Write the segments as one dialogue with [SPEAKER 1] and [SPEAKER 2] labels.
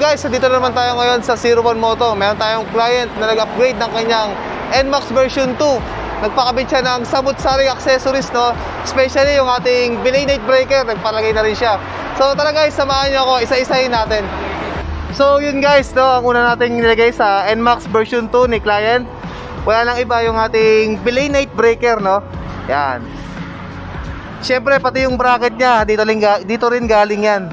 [SPEAKER 1] guys, so dito na naman tayo ngayon sa 01 Moto. Meron tayong client na nag-upgrade ng kanyang NMAX version 2. Nagpakabit siya ng samut-sari accessories, no? Especially yung ating belay breaker, nagpalagay na rin siya. So tara guys, samahan niyo ako, isa-isahin natin. So yun guys, no, ang una nating nilagay sa NMAX version 2 ni client. Wala nang iba yung ating belay breaker, no? Yan. Siyempre, pati yung bracket niya, dito dito rin galing yan.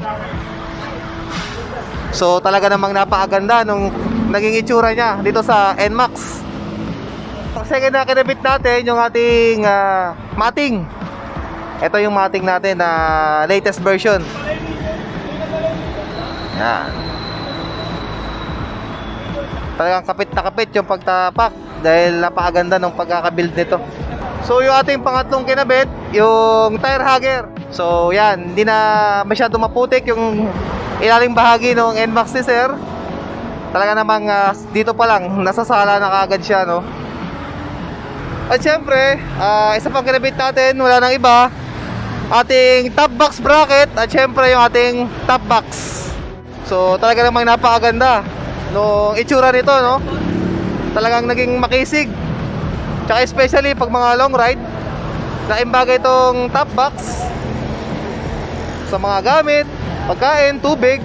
[SPEAKER 1] So talaga namang napakaganda nung naging itsura niya dito sa NMAX. Ang second na kinabit natin yung ating ah, mating. Ito yung mating natin na latest version. Yan. Talagang kapit na kapit yung pagtapak dahil napakaganda ng pagkakabuild nito. So yung ating pangatlong kinabit, yung tire hugger. So yan, hindi na masyado maputik yung ilaling bahagi ng NMAX ni Sir. Talaga namang ah, dito pa lang, nasasala na kaagad siya, no? At syempre, ah, isa pang kinabit natin, wala nang iba, ating top box bracket at syempre yung ating top box. So talaga namang napakaganda nung itsura nito, no? Talagang naging makisig. Tsaka especially pag mga long ride, laking bagay itong top box sa mga gamit, pagkain, tubig.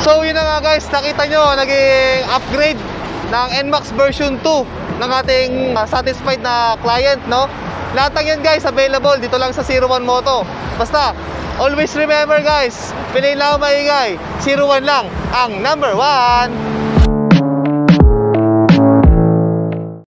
[SPEAKER 1] So yun na nga guys, nakita nyo, naging upgrade ng NMAX version 2 ng ating uh, satisfied na client, no? Lahat ng yan guys, available dito lang sa 01 Moto. Basta, always remember guys, Piliin lang maingay, 01 lang ang number 1.